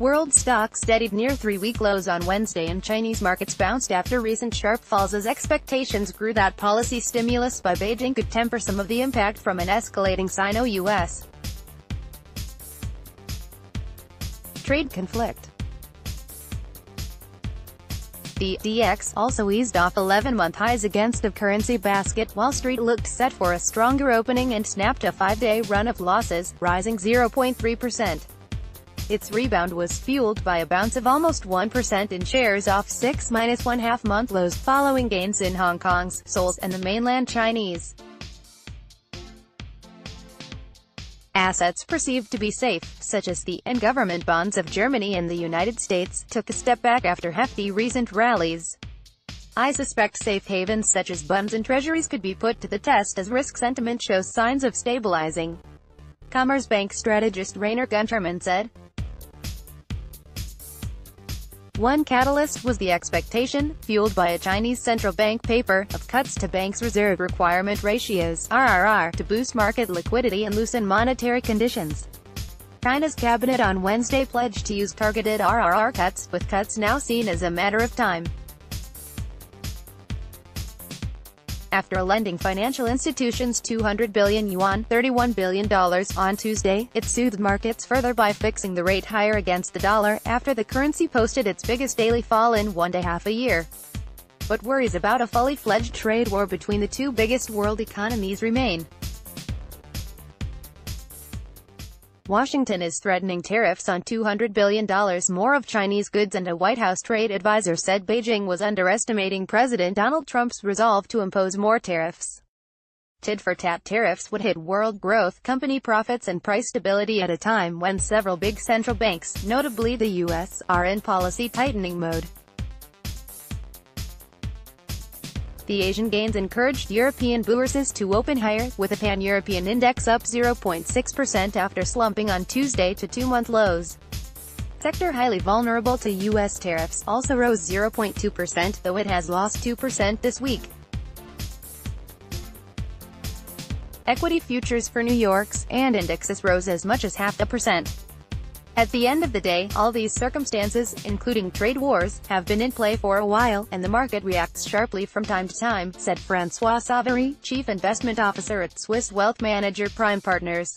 World stocks steadied near three-week lows on Wednesday and Chinese markets bounced after recent sharp falls as expectations grew that policy stimulus by Beijing could temper some of the impact from an escalating Sino-US trade conflict. The DX also eased off 11-month highs against a currency basket. Wall Street looked set for a stronger opening and snapped a five-day run of losses, rising 0.3%. Its rebound was fueled by a bounce of almost 1% in shares off six minus one-half month lows, following gains in Hong Kong's, Seoul's, and the mainland Chinese. Assets perceived to be safe, such as the and government bonds of Germany and the United States, took a step back after hefty recent rallies. I suspect safe havens such as bonds and treasuries could be put to the test as risk sentiment shows signs of stabilizing. Commerzbank strategist Rainer Guntermann said, one catalyst was the expectation, fueled by a Chinese central bank paper, of cuts to banks' reserve requirement ratios RRR, to boost market liquidity and loosen monetary conditions. China's cabinet on Wednesday pledged to use targeted RRR cuts, with cuts now seen as a matter of time. After lending financial institutions 200 billion yuan $31 billion on Tuesday, it soothed markets further by fixing the rate higher against the dollar, after the currency posted its biggest daily fall in one day half a year. But worries about a fully fledged trade war between the two biggest world economies remain. Washington is threatening tariffs on $200 billion more of Chinese goods and a White House trade advisor said Beijing was underestimating President Donald Trump's resolve to impose more tariffs. Tit-for-tat tariffs would hit world growth, company profits and price stability at a time when several big central banks, notably the U.S., are in policy tightening mode. The Asian gains encouraged European bourses to open higher, with a pan-European index up 0.6% after slumping on Tuesday to two-month lows. Sector highly vulnerable to U.S. tariffs also rose 0.2%, though it has lost 2% this week. Equity futures for New York's, and indexes rose as much as half a percent. At the end of the day, all these circumstances, including trade wars, have been in play for a while, and the market reacts sharply from time to time, said Francois Savary, Chief Investment Officer at Swiss wealth manager Prime Partners.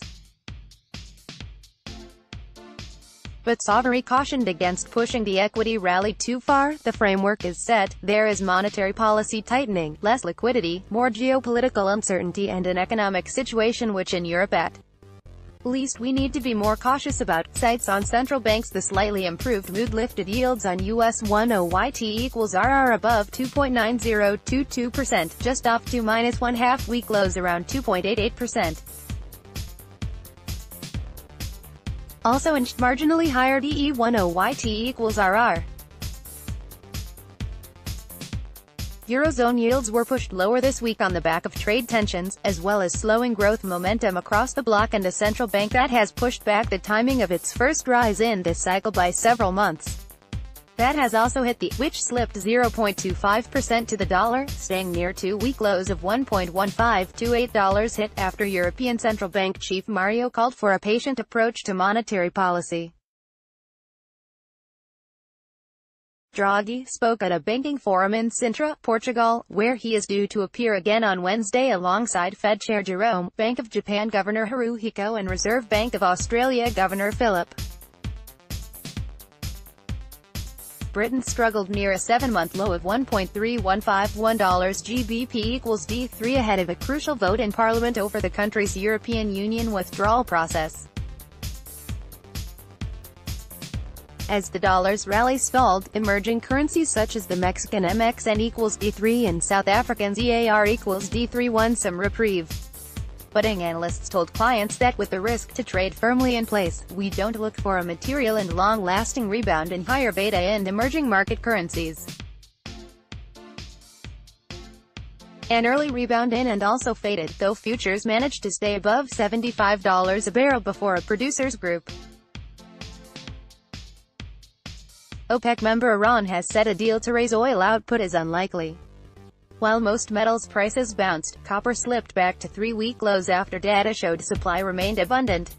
But Savary cautioned against pushing the equity rally too far. The framework is set, there is monetary policy tightening, less liquidity, more geopolitical uncertainty and an economic situation which in Europe at least we need to be more cautious about. Cites on central banks The slightly improved mood lifted yields on US 10 YT equals RR above 2.9022%, just off 2 minus 1 half week lows around 2.88%. Also inched marginally higher DE10 YT equals RR. Eurozone yields were pushed lower this week on the back of trade tensions, as well as slowing growth momentum across the bloc and a central bank that has pushed back the timing of its first rise in this cycle by several months. That has also hit the, which slipped 0.25% to the dollar, staying near two-week lows of $1.1528 hit after European Central Bank Chief Mario called for a patient approach to monetary policy. Draghi spoke at a banking forum in Sintra, Portugal, where he is due to appear again on Wednesday alongside Fed Chair Jerome, Bank of Japan Governor Haruhiko and Reserve Bank of Australia Governor Philip. Britain struggled near a seven-month low of $1.3151 GBP equals D3 ahead of a crucial vote in Parliament over the country's European Union withdrawal process. As the dollar's rally stalled, emerging currencies such as the Mexican MXN equals D3 and South African ZAR equals D3 won some reprieve. But analysts told clients that with the risk to trade firmly in place, we don't look for a material and long-lasting rebound in higher beta and emerging market currencies. An early rebound in and also faded, though futures managed to stay above $75 a barrel before a producers group. OPEC member Iran has said a deal to raise oil output is unlikely. While most metals prices bounced, copper slipped back to three-week lows after data showed supply remained abundant.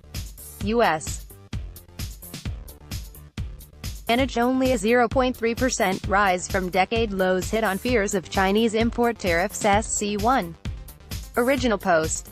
U.S. managed only a 0.3% rise from decade lows hit on fears of Chinese import tariffs SC1. Original post